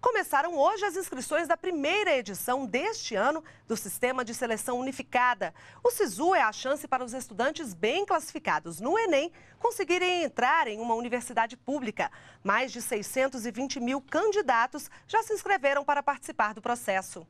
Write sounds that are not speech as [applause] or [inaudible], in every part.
Começaram hoje as inscrições da primeira edição deste ano do Sistema de Seleção Unificada. O SISU é a chance para os estudantes bem classificados no Enem conseguirem entrar em uma universidade pública. Mais de 620 mil candidatos já se inscreveram para participar do processo.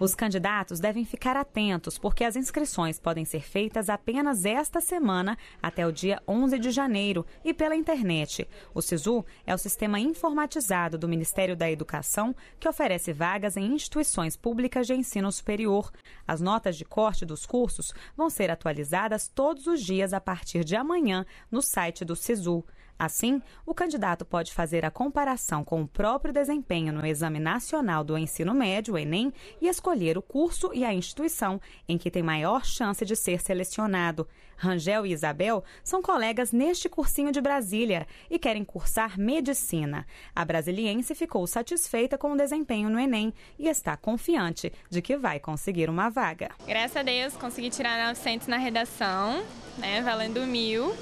Os candidatos devem ficar atentos, porque as inscrições podem ser feitas apenas esta semana, até o dia 11 de janeiro, e pela internet. O SISU é o sistema informatizado do Ministério da Educação que oferece vagas em instituições públicas de ensino superior. As notas de corte dos cursos vão ser atualizadas todos os dias a partir de amanhã no site do SISU. Assim, o candidato pode fazer a comparação com o próprio desempenho no Exame Nacional do Ensino Médio, Enem, e escolher o curso e a instituição em que tem maior chance de ser selecionado. Rangel e Isabel são colegas neste cursinho de Brasília e querem cursar medicina. A brasiliense ficou satisfeita com o desempenho no Enem e está confiante de que vai conseguir uma vaga. Graças a Deus, consegui tirar 900 na redação, né, valendo mil.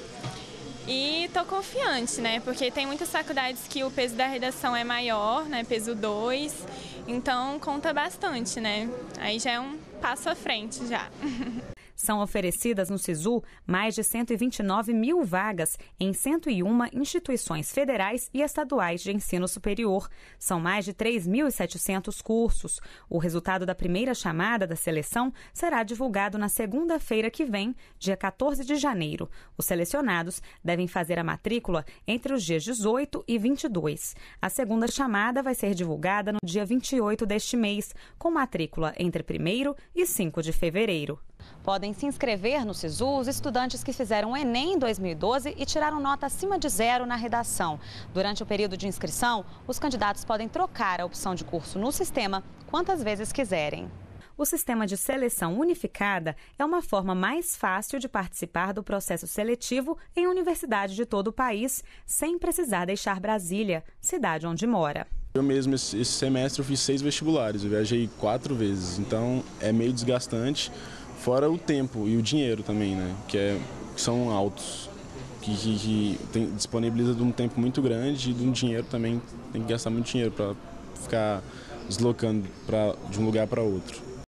E tô confiante, né? Porque tem muitas faculdades que o peso da redação é maior, né? Peso 2. Então conta bastante, né? Aí já é um passo à frente já. [laughs] São oferecidas no SISU mais de 129 mil vagas em 101 instituições federais e estaduais de ensino superior. São mais de 3.700 cursos. O resultado da primeira chamada da seleção será divulgado na segunda-feira que vem, dia 14 de janeiro. Os selecionados devem fazer a matrícula entre os dias 18 e 22. A segunda chamada vai ser divulgada no dia 28 deste mês, com matrícula entre 1 e 5 de fevereiro. Podem se inscrever no SISU os estudantes que fizeram o Enem em 2012 e tiraram nota acima de zero na redação. Durante o período de inscrição, os candidatos podem trocar a opção de curso no sistema quantas vezes quiserem. O sistema de seleção unificada é uma forma mais fácil de participar do processo seletivo em universidades de todo o país, sem precisar deixar Brasília, cidade onde mora. Eu mesmo, esse semestre, eu fiz seis vestibulares, eu viajei quatro vezes, então é meio desgastante. Fora o tempo e o dinheiro também, né? Que, é, que são altos. Que, que, que tem, disponibiliza de um tempo muito grande e de um dinheiro também. Tem que gastar muito dinheiro para ficar deslocando pra, de um lugar para outro.